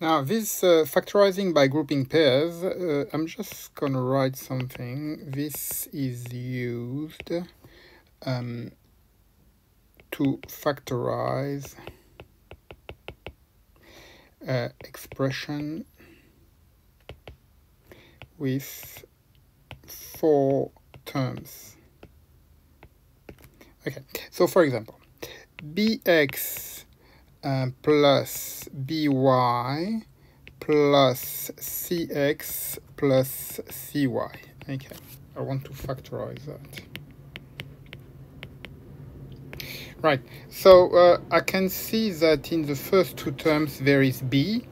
Now this uh, factorizing by grouping pairs, uh, I'm just going to write something. This is used um, to factorize uh, expression with four terms. Okay, so for example, bx uh, plus by plus cx plus cy. Okay, I want to factorize that. Right, so uh, I can see that in the first two terms there is b,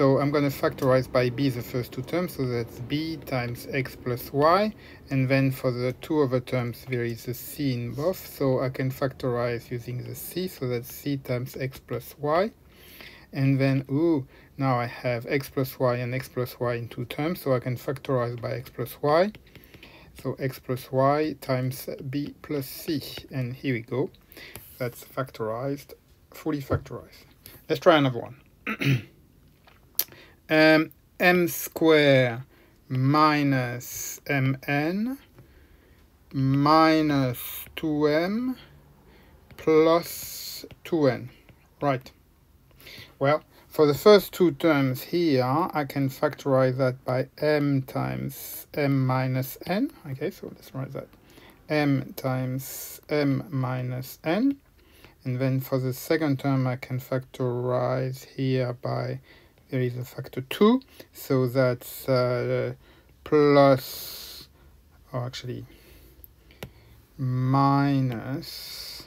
so I'm going to factorize by b the first two terms, so that's b times x plus y, and then for the two other terms there is a c in both, so I can factorize using the c, so that's c times x plus y, and then, ooh, now I have x plus y and x plus y in two terms, so I can factorize by x plus y, so x plus y times b plus c, and here we go that's factorized, fully factorized. Let's try another one. um, m square minus mn minus 2m plus 2n. Right. Well, for the first two terms here, I can factorize that by m times m minus n. Okay, so let's write that. m times m minus n and then for the second term, I can factorize here by, there is a factor 2. So that's uh, plus, or actually, minus,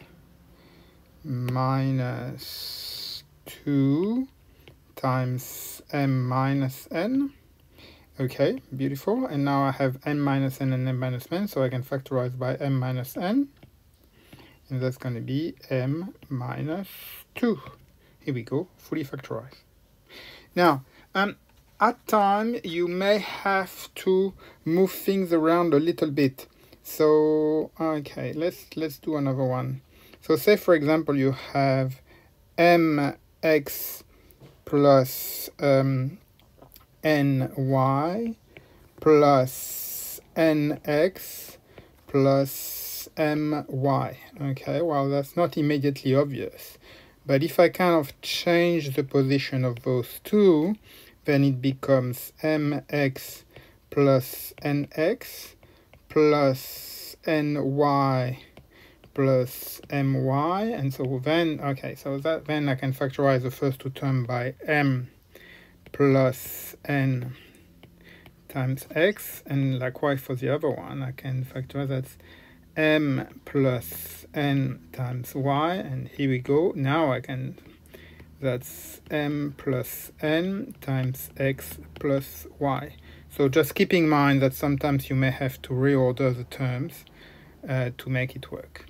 minus 2 times m minus n. Okay, beautiful. And now I have n minus n and n minus n, so I can factorize by m minus n and that's going to be m minus 2. Here we go, fully factorized. Now, um, at time you may have to move things around a little bit. So, okay, let's let's do another one. So say for example you have mx plus um, ny plus nx plus my. Okay, well, that's not immediately obvious. But if I kind of change the position of those two, then it becomes mx plus nx plus ny plus my and so then okay so that then I can factorize the first two terms by m plus n times x and likewise for the other one I can factorize m plus n times y and here we go. Now I can that's m plus n times x plus y. So just keep in mind that sometimes you may have to reorder the terms uh, to make it work